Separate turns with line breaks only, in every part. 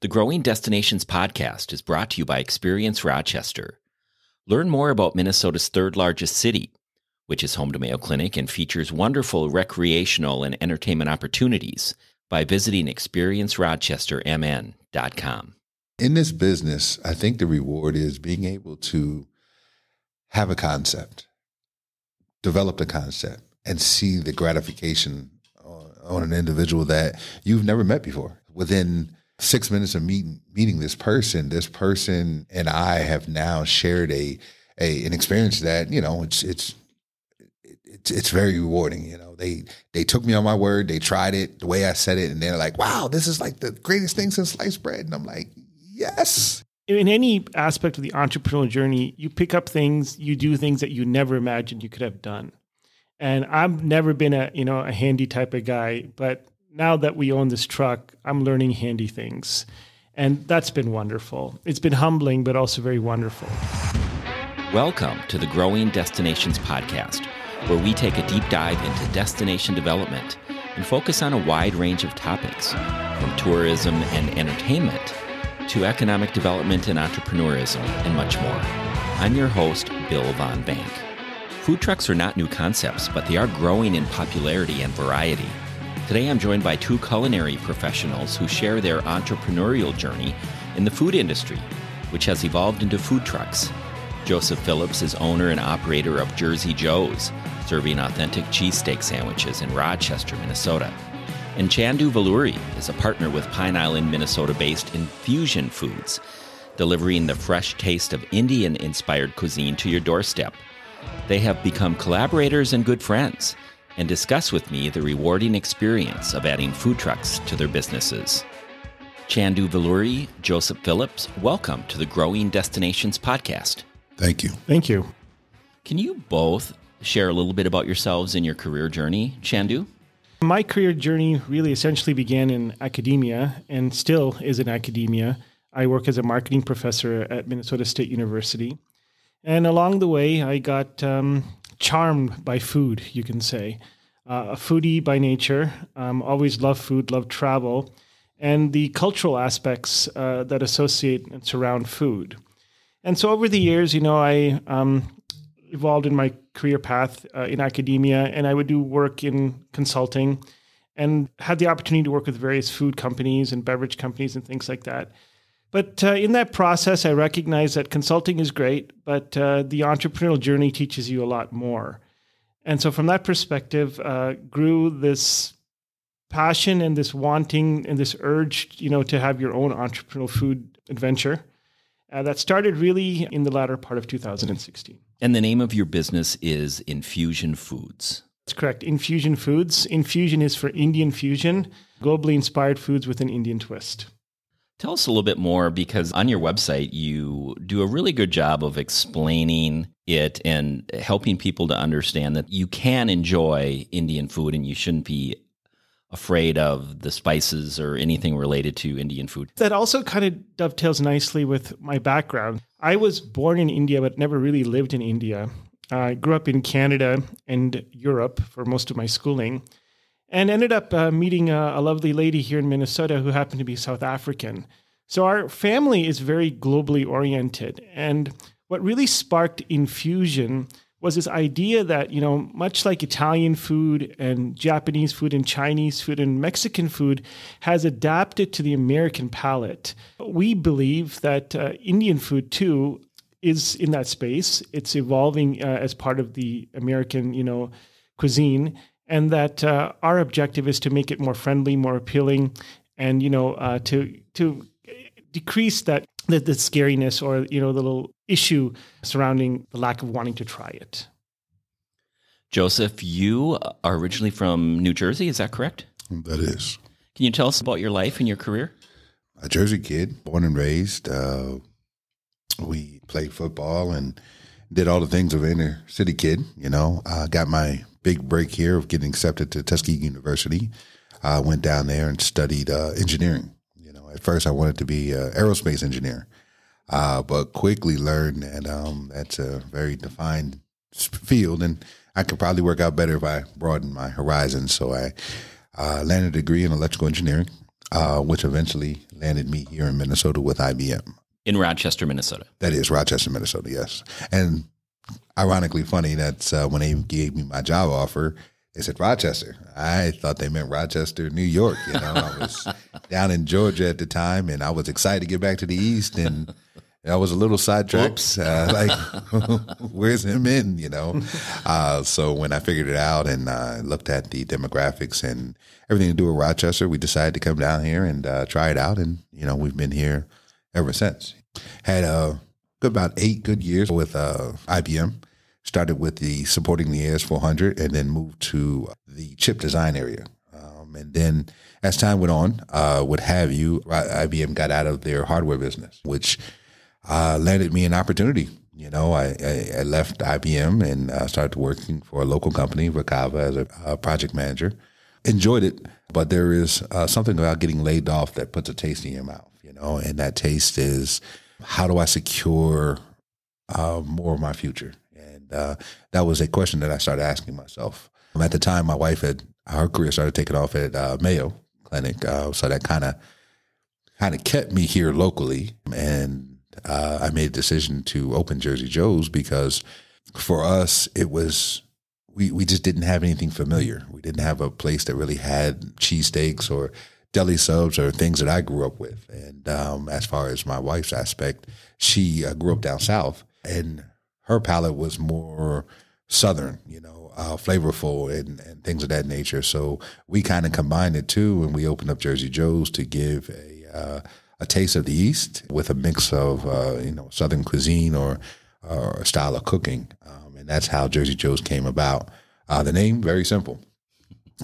The Growing Destinations podcast is brought to you by Experience Rochester. Learn more about Minnesota's third largest city, which is home to Mayo Clinic and features wonderful recreational and entertainment opportunities by visiting experiencerochestermn.com.
In this business, I think the reward is being able to have a concept, develop the concept, and see the gratification on an individual that you've never met before. Within six minutes of meeting meeting this person, this person and I have now shared a a an experience that you know it's it's it's it's very rewarding. You know, they they took me on my word, they tried it the way I said it, and they're like, "Wow, this is like the greatest thing since sliced bread," and I'm like, "Yes."
In any aspect of the entrepreneurial journey, you pick up things, you do things that you never imagined you could have done. And I've never been a you know a handy type of guy, but now that we own this truck, I'm learning handy things. And that's been wonderful. It's been humbling, but also very wonderful.
Welcome to the Growing Destinations podcast, where we take a deep dive into destination development and focus on a wide range of topics, from tourism and entertainment to economic development and entrepreneurism, and much more. I'm your host, Bill Von Bank. Food trucks are not new concepts, but they are growing in popularity and variety. Today I'm joined by two culinary professionals who share their entrepreneurial journey in the food industry, which has evolved into food trucks. Joseph Phillips is owner and operator of Jersey Jo's, serving authentic cheesesteak sandwiches in Rochester, Minnesota. And Chandu Valluri is a partner with Pine Island, Minnesota based Infuzn Foods, delivering the fresh taste of Indian inspired cuisine to your doorstep. They have become collaborators and good friends and discuss with me the rewarding experience of adding food trucks to their businesses. Chandu Valluri, Joseph Phillips, welcome to the Growing Destinations podcast.
Thank you.
Thank you.
Can you both share a little bit about yourselves and your career journey, Chandu?
My career journey really essentially began in academia and still is in academia. I work as a marketing professor at Minnesota State University. And along the way, I got um, charmed by food, you can say. Uh, a foodie by nature, um, always love food, love travel, and the cultural aspects uh, that associate and surround food. And so over the years, you know, I um, evolved in my career path uh, in academia, and I would do work in consulting and had the opportunity to work with various food companies and beverage companies and things like that. But uh, in that process, I recognize that consulting is great, but uh, the entrepreneurial journey teaches you a lot more. And so, from that perspective, uh, grew this passion and this wanting and this urge, you know, to have your own entrepreneurial food adventure. Uh, that started really in the latter part of 2016.
And the name of your business is Infuzn Foods.
That's correct. Infuzn Foods. Infuzn is for Indian fusion, globally inspired foods with an Indian twist.
Tell us a little bit more because on your website, you do a really good job of explaining it and helping people to understand that you can enjoy Indian food and you shouldn't be afraid of the spices or anything related to Indian food.
That also kind of dovetails nicely with my background. I was born in India, but never really lived in India. I grew up in Canada and Europe for most of my schooling and ended up uh, meeting a, a, lovely lady here in Minnesota who happened to be South African. So our family is very globally oriented. And what really sparked Infuzn was this idea that, you know, much like Italian food and Japanese food and Chinese food and Mexican food has adapted to the American palate, we believe that uh, Indian food too is in that space. It's evolving uh, as part of the American, you know, cuisine and that uh, our objective is to make it more friendly, more appealing, and you know uh, to to decrease that the, the scariness or you know the little issue surrounding the lack of wanting to try it.
Joseph, you are originally from New Jersey, is that correct?
That is.
Can you tell us about your life and your career?
A Jersey kid, born and raised. Uh, we played football and did all the things of an inner city kid. You know, uh, got my big break here of getting accepted to Tuskegee University. I went down there and studied uh, engineering. You know, at first I wanted to be an aerospace engineer, uh, but quickly learned that um, that's a very defined field, and I could probably work out better if I broadened my horizons. So I uh, landed a degree in electrical engineering. uh, which eventually landed me here in Minnesota with IBM.
In Rochester, Minnesota.
That is Rochester, Minnesota. Yes, and ironically funny that's uh, when they gave me my job offer. They said Rochester. I thought they meant Rochester, New York. You know, I was down in Georgia at the time, and I was excited to get back to the East, and I was a little sidetracked. Uh, like, where's him in? You know. Uh, so when I figured it out and uh, looked at the demographics and everything to do with Rochester, we decided to come down here and uh, try it out, and you know, we've been here ever since. Had a good about eight good years with uh, IBM started with the supporting the AS400 and then moved to the chip design area. Um, and then as time went on, uh, what have you, IBM got out of their hardware business, which uh, landed me an opportunity. You know, I, I, I left IBM and uh, started working for a local company, Verkava, as a, a project manager. Enjoyed it, but there is uh, something about getting laid off that puts a taste in your mouth, you know, and that taste is how do I secure uh, more of my future? And uh, that was a question that I started asking myself. Um, at the time, my wife had her career started taking off at uh, Mayo Clinic, uh, so that kind of kind of kept me here locally. And uh, I made a decision to open Jersey Jo's because for us it was we we just didn't have anything familiar. We didn't have a place that really had cheesesteaks or deli subs are things that I grew up with. And um, as far as my wife's aspect, she uh, grew up down south, and her palate was more southern, you know, uh, flavorful and, and things of that nature. So we kind of combined it too, and we opened up Jersey Jo's to give a uh, a taste of the East with a mix of uh, you know Southern cuisine or or style of cooking, um, and that's how Jersey Jo's came about. Uh, the name very simple.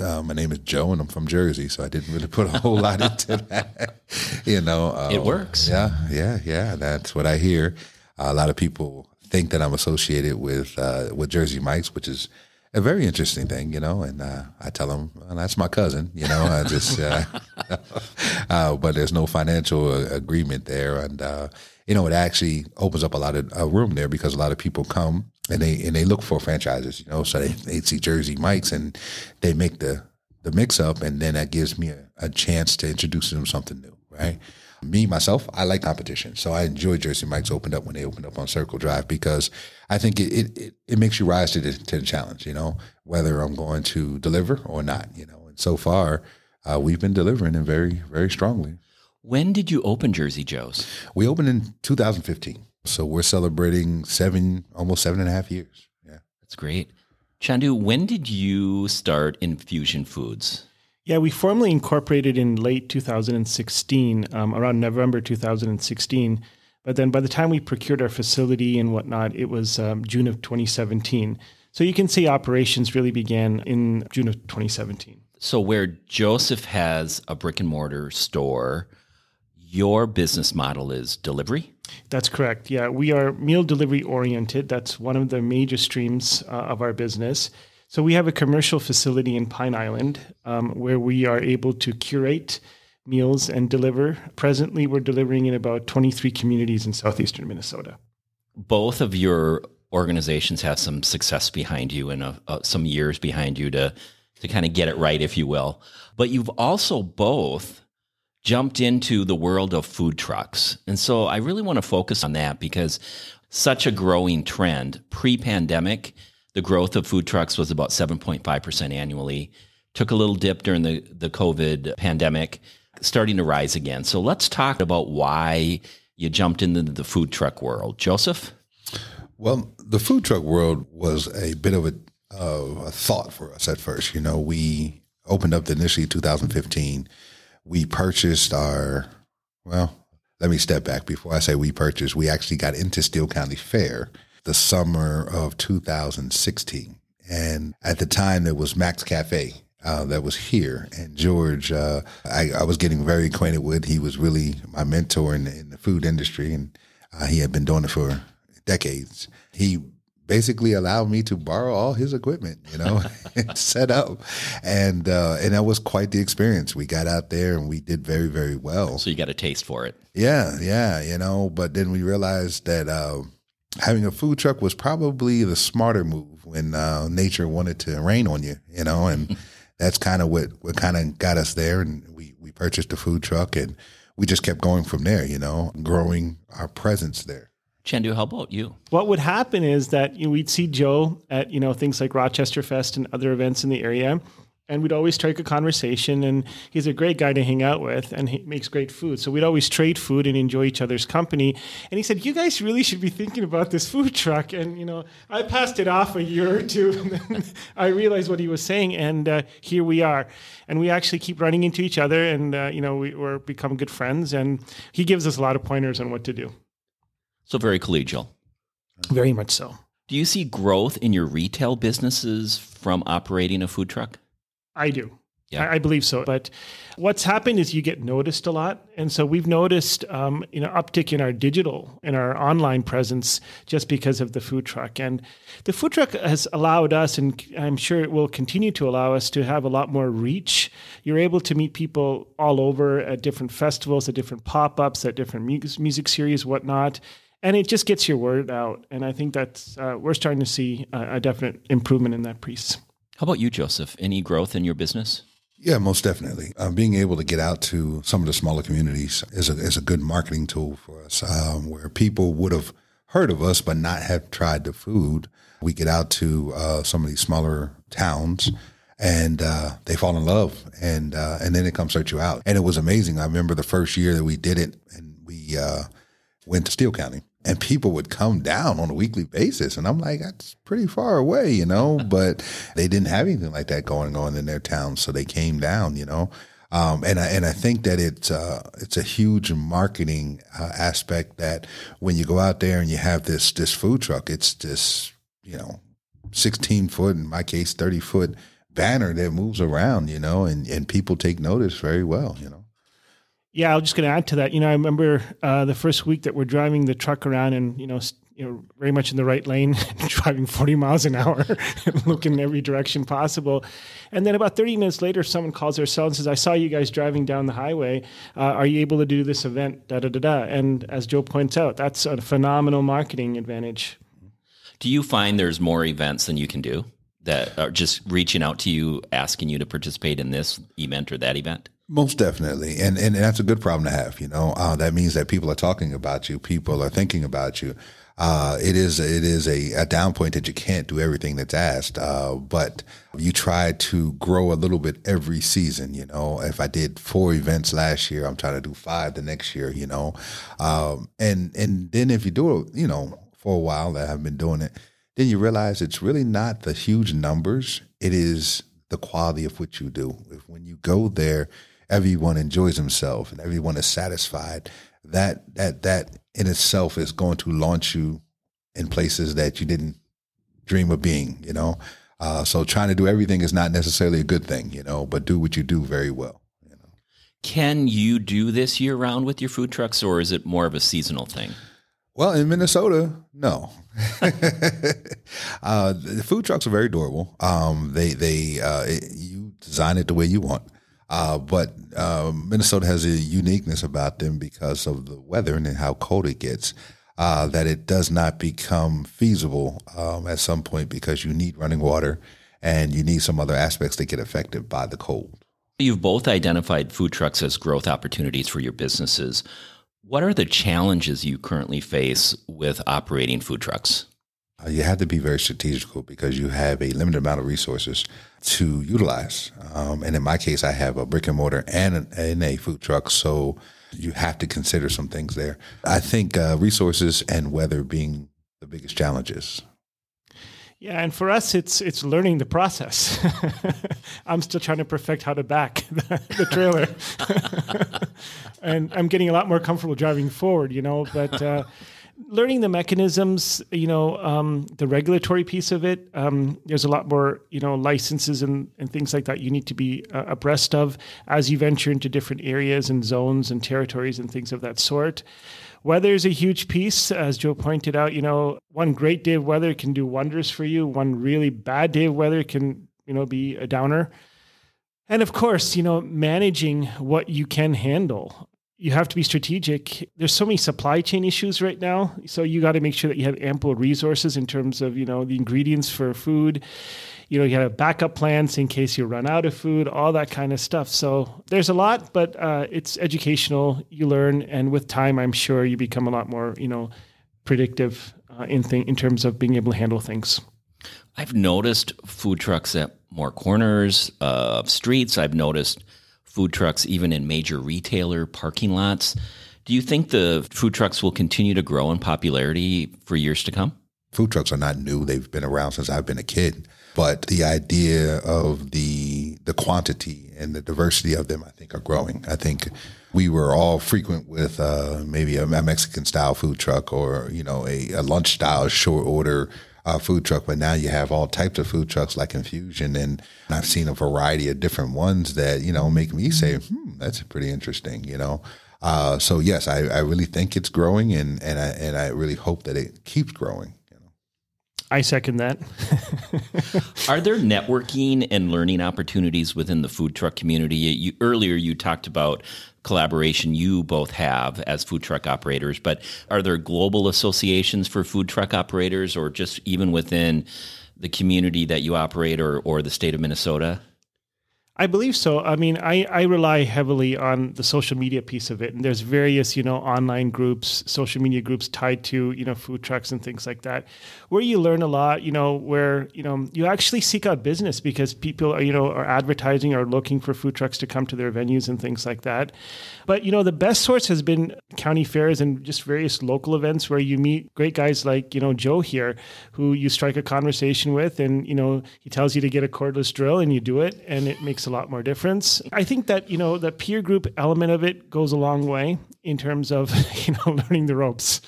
Uh, my name is Joe, and I'm from Jersey, so I didn't really put a whole lot into that. you know, um,
it works.
Yeah, yeah, yeah. That's what I hear. a lot of people think that I'm associated with uh, with Jersey Mike's, which is a very interesting thing, you know. And uh, I tell them well, that's my cousin, you know. I just, uh, uh, but there's no financial uh, agreement there, and uh, you know, it actually opens up a lot of room there because a lot of people come and they and they look for franchises, you know. So they, they see Jersey Mike's and they make the the mix up, and then that gives me a, a chance to introduce them something new, right? me myself, I like competition, so I enjoy Jersey Mike's opened up when they opened up on Circle Drive because I think it it, it, makes you rise to the to the challenge. You know, whether I'm going to deliver or not. You know, and so far uh, we've been delivering and very very strongly.
When did you open Jersey Jo's?
We opened in 2015, so we're celebrating seven almost seven and a half years. Yeah,
that's great. Chandu, when did you start Infuzn Foods?
Yeah, we formally incorporated in late 2016, um, around November 2016. But then by the time we procured our facility and whatnot, it was um, June of 2017. So you can see operations really began in June of 2017.
So, where Joseph has a brick and mortar store, your business model is delivery?
That's correct. Yeah, we are meal delivery oriented. That's one of the major streams uh, of our business. So we have a commercial facility in Pine Island um, where we are able to curate meals and deliver. Presently, we're delivering in about 23 communities in southeastern Minnesota.
Both of your organizations have some success behind you and uh, uh, some years behind you to to kind of get it right, if you will. But you've also both jumped into the world of food trucks, and so I really want to focus on that because such a growing trend pre-pandemic the growth of food trucks was about 7.5% annually. Took a little dip during the, the COVID pandemic, starting to rise again. So let's talk about why you jumped into the food truck world. Joseph?
Well, the food truck world was a bit of a, uh, a thought for us at first. You know, we opened up initially 2015. We purchased our, well, let me step back before I say we purchased. We actually got into Steele County Fair the summer of 2016. And at the time, there was Max Cafe uh, that was here. And George, uh, I, I, was getting very acquainted with. He was really my mentor in, in the food industry, and uh, he had been doing it for decades. He basically allowed me to borrow all his equipment, you know, and set up, and uh, and that was quite the experience. We got out there and we did very very well.
So you got a taste for it.
Yeah, yeah, you know. But then we realized that uh, having a food truck was probably the smarter move when uh, nature wanted to rain on you, you know, and that's kind of what what kind of got us there, and we we purchased a food truck and we just kept going from there, you know, growing our presence there.
Chandu, how about you?
What would happen is that you know, we'd see Joe at you know things like Rochester Fest and other events in the area, and we'd always strike a conversation. And he's a great guy to hang out with, and he makes great food. So we'd always trade food and enjoy each other's company. And he said, "You guys really should be thinking about this food truck." And you know, I passed it off a year or two, and then I realized what he was saying, and uh, here we are. And we actually keep running into each other, and uh, you know, we, we're become good friends. And he gives us a lot of pointers on what to do.
So very collegial.
Very much so.
Do you see growth in your retail businesses from operating a food truck?
I do.
Yeah.
I, I believe so. But what's happened is you get noticed a lot, and so we've noticed um, you know uptick in our digital and our online presence just because of the food truck. And the food truck has allowed us, and I'm sure it will continue to allow us to have a lot more reach. You're able to meet people all over at different festivals, at different pop ups, at different music, music series, whatnot. And it just gets your word out, and I think that's uh, we're starting to see a, a definite improvement in that piece.
How about you, Joseph? Any growth in your business?
Yeah, most definitely. Um, being able to get out to some of the smaller communities is a, is a good marketing tool for us, um, where people would have heard of us but not have tried the food. We get out to uh, some of these smaller towns and uh, they fall in love, and uh, and then they come search you out. And it was amazing. I remember the first year that we did it, and we uh, went to Steele County, and people would come down on a weekly basis, and I'm like, that's pretty far away, you know. But they didn't have anything like that going on in their town, so they came down, you know. Um, and I, and I think that it's uh, it's a huge marketing uh, aspect that when you go out there and you have this this food truck, it's this you know, sixteen foot in my case, thirty foot banner that moves around, you know, and and people take notice very well, you know.
Yeah, I was just going to add to that. You know, I remember uh, the first week that we're driving the truck around, and you know, you know, very much in the right lane, driving 40 miles an hour, looking in every direction possible. And then about 30 minutes later, someone calls their cell and says, "I saw you guys driving down the highway. Uh, are you able to do this event?" Da da da da. And as Joe points out, that's a phenomenal marketing advantage.
Do you find there's more events than you can do that are just reaching out to you, asking you to participate in this event or that event?
Most definitely, and and that's a good problem to have. You know, uh, that means that people are talking about you, people are thinking about you. Uh, it is it is a, a down point that you can't do everything that's asked, uh, but you try to grow a little bit every season. You know, if I did four events last year, I'm trying to do five the next year. You know, um, and and then if you do it, you know, for a while that I've been doing it, then you realize it's really not the huge numbers. It is the quality of what you do. If when you go there everyone enjoys himself and everyone is satisfied, that that that in itself is going to launch you in places that you didn't dream of being. You know, uh, so trying to do everything is not necessarily a good thing. You know, but do what you do very well. You know,
Can you do this year round with your food trucks, or is it more of a seasonal thing?
well in Minnesota, no. uh, the food trucks are very durable. Um, they they uh, it, you design it the way you want. Uh, but uh, Minnesota has a uniqueness about them because of the weather and how cold it gets. Uh, that it does not become feasible um, at some point because you need running water and you need some other aspects that get affected by the cold.
You've both identified food trucks as growth opportunities for your businesses. What are the challenges you currently face with operating food trucks?
Uh, you have to be very strategical because you have a limited amount of resources to utilize. Um, and in my case, I have a brick and mortar and, and a food truck, so you have to consider some things there. I think uh, resources and weather being the biggest challenges.
Yeah, and for us, it's it's learning the process. I'm still trying to perfect how to back the, the trailer, and I'm getting a lot more comfortable driving forward. You know, but. Uh, learning the mechanisms, you know, um, the regulatory piece of it. Um, there's a lot more, you know, licenses and, and things like that you need to be uh, abreast of as you venture into different areas and zones and territories and things of that sort. Weather is a huge piece, as Joe pointed out. You know, one great day of weather can do wonders for you. One really bad day of weather can, you know, be a downer. And of course, you know, managing what you can handle you have to be strategic. There's so many supply chain issues right now, so you got to make sure that you have ample resources in terms of you know the ingredients for food. you know, you have backup plans in case you run out of food, all that kind of stuff. So there's a lot, but uh, it's educational. You learn, and with time, I'm sure you become a lot more, you know, predictive uh, in th- in terms of being able to handle things.
I've noticed food trucks at more corners of streets. I've noticed food trucks even in major retailer parking lots. Do you think the food trucks will continue to grow in popularity for years to come?
Food trucks are not new. They've been around since I've been a kid. But the idea of the the quantity and the diversity of them, I think, are growing. I think we were all frequent with uh, maybe a, Mexican style food truck or you know a, a lunch style short order uh, food truck, but now you have all types of food trucks like Infuzn, and I've seen a variety of different ones that you know make me say, "Hmm, that's pretty interesting." You know, uh, so yes, I, I really think it's growing, and and I and I really hope that it keeps growing.
I second that.
Are there networking and learning opportunities within the food truck community? You, earlier, you talked about collaboration you both have as food truck operators, but are there global associations for food truck operators, or just even within the community that you operate, or or the state of Minnesota?
I believe so. I mean, I, I rely heavily on the social media piece of it, and there's various you know online groups, social media groups tied to you know food trucks and things like that, where you learn a lot. You know, where you know you actually seek out business because people are you know are advertising or looking for food trucks to come to their venues and things like that. But you know, the best source has been county fairs and just various local events where you meet great guys like you know Joe here, who you strike a conversation with, and you know he tells you to get a cordless drill, and you do it, and it makes a lot more difference. I think that you know the peer group element of it goes a long way in terms of you know learning the ropes.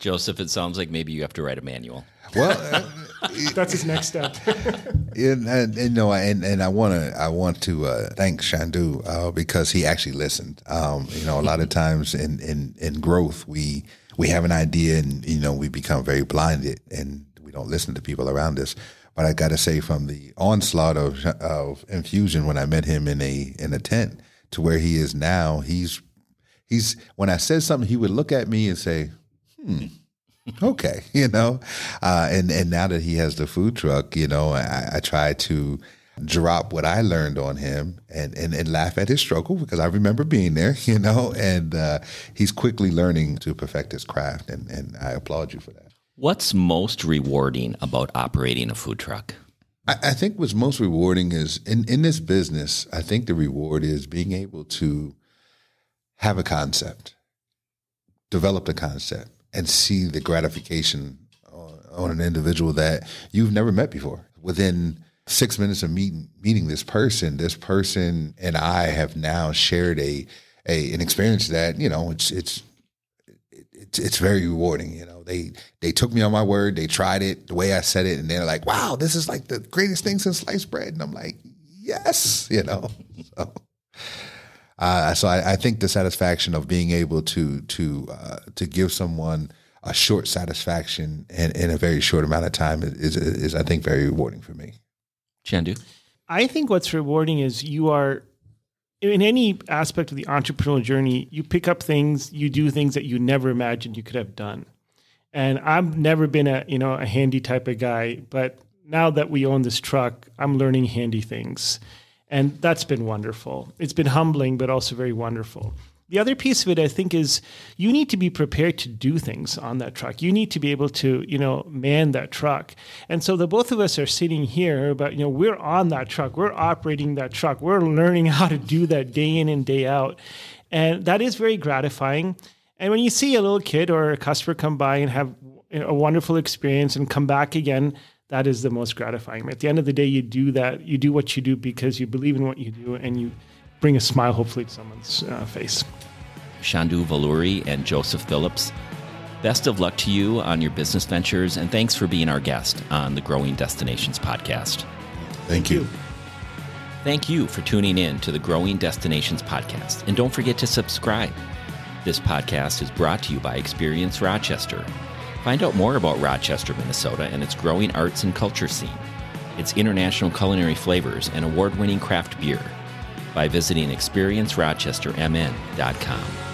Joseph, it sounds like maybe you have to write a manual.
Well,
uh, that's his next step.
and, and, and, no, and, and I want to I want to uh, thank Chandu uh, because he actually listened. Um, you know, a lot of times in, in in growth, we we have an idea and you know we become very blinded and we don't listen to people around us. But I got to say, from the onslaught of of Infuzn when I met him in a in a tent to where he is now, he's he's when I said something, he would look at me and say, "Hmm." okay, you know, uh, and and now that he has the food truck, you know, I, I try to drop what I learned on him and, and, and laugh at his struggle because I remember being there, you know, and uh, he's quickly learning to perfect his craft, and, and I applaud you for that.
What's most rewarding about operating a food truck?
I, I think what's most rewarding is in, in this business, I think the reward is being able to have a concept, develop the concept, and see the gratification on, on an individual that you've never met before. Within six minutes of meeting meeting this person, this person and I have now shared a a an experience that you know it's it's it's it's very rewarding. You know, they they took me on my word. They tried it the way I said it, and they're like, "Wow, this is like the greatest thing since sliced bread." And I'm like, "Yes," you know. So, uh, so I, I, think the satisfaction of being able to to uh, to give someone a short satisfaction in, in a very short amount of time is, is, is I think very rewarding for me.
Chandu,
I think what's rewarding is you are in any aspect of the entrepreneurial journey, you pick up things, you do things that you never imagined you could have done. And I've never been a you know a handy type of guy, but now that we own this truck, I'm learning handy things. And that's been wonderful. It's been humbling, but also very wonderful. The other piece of it, I think, is you need to be prepared to do things on that truck. You need to be able to, you know, man that truck. And so the both of us are sitting here, but you know, we're on that truck. We're operating that truck. We're learning how to do that day in and day out. And that is very gratifying. And when you see a little kid or a customer come by and have a wonderful experience and come back again, that is the most gratifying. At the end of the day, you do that. You do what you do because you believe in what you do, and you bring a smile, hopefully, to someone's uh, face.
Chandu Valluri and Joseph Phillips, best of luck to you on your business ventures, and thanks for being our guest on the Growing Destinations podcast.
Thank you.
Thank you for tuning in to the Growing Destinations podcast, and don't forget to subscribe. This podcast is brought to you by Experience Rochester Find out more about Rochester, Minnesota and its growing arts and culture scene, its international culinary flavors, and award winning craft beer by visiting experiencerochestermn.com.